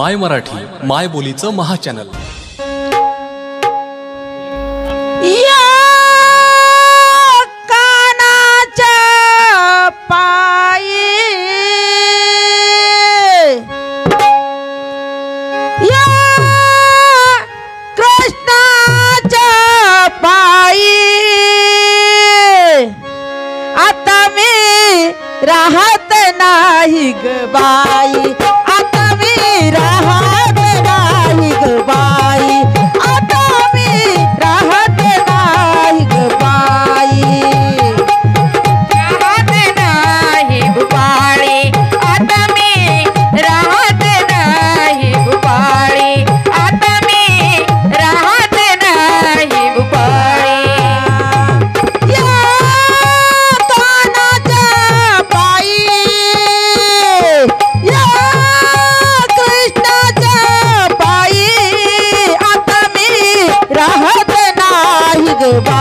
माय मराठी माय बोलीचं महाचॅनल कानाच्या पायी. कृष्णाच्या पायी. आता राहत नाही ग बाई. रहा বাবা